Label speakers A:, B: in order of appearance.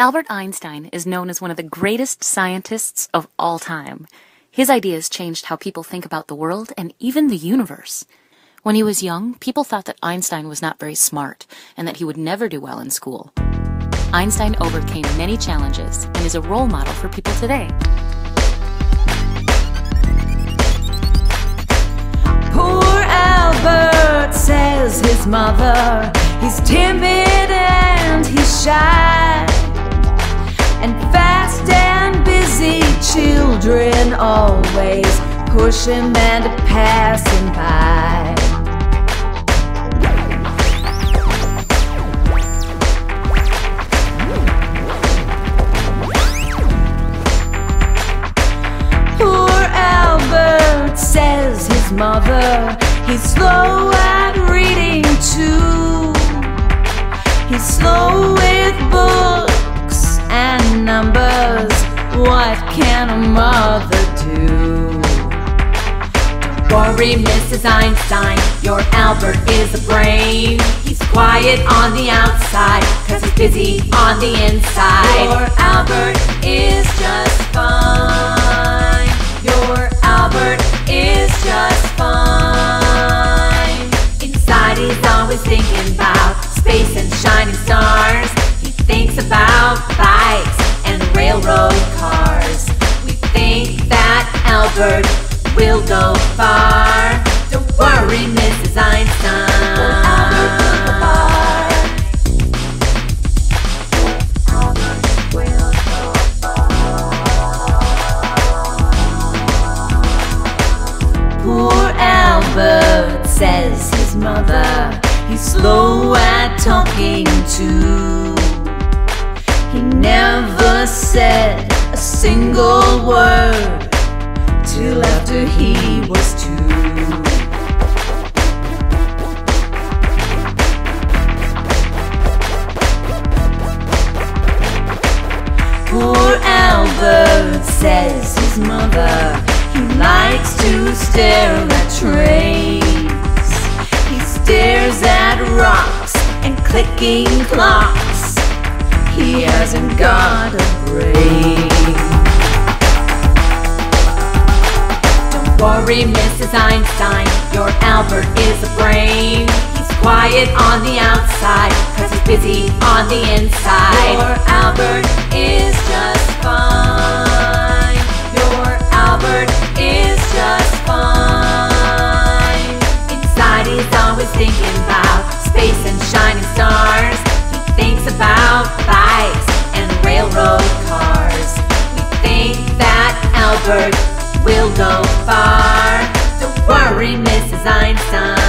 A: Albert Einstein is known as one of the greatest scientists of all time. His ideas changed how people think about the world and even the universe. When he was young, people thought that Einstein was not very smart and that he would never do well in school. Einstein overcame many challenges and is a role model for people today.
B: Poor Albert says his mother, he's timid children always pushing and passing by. Poor Albert says his mother, he's slow at reading too. He's slow with books and numbers. Can a mother do?
C: Don't worry, Mrs. Einstein, your Albert is a brain. He's quiet on the outside, cause he's busy on the inside. Your Albert is just Albert will go far. Don't worry, Mrs. Einstein. Albert will go far.
B: Poor Albert says his mother, he's slow at talking too. He never said a single word till after he was two. Poor Albert says his mother, he likes to stare at trains. He stares at rocks and clicking clocks. He hasn't got a
C: Albert is a brain. He's quiet on the outside, cause he's busy on the inside. Your Albert is just fine. Your Albert is just fine. Inside, he's always thinking about space and shining stars. He thinks about bikes and railroad cars. We think that Albert will go far. Don't worry. Einstein.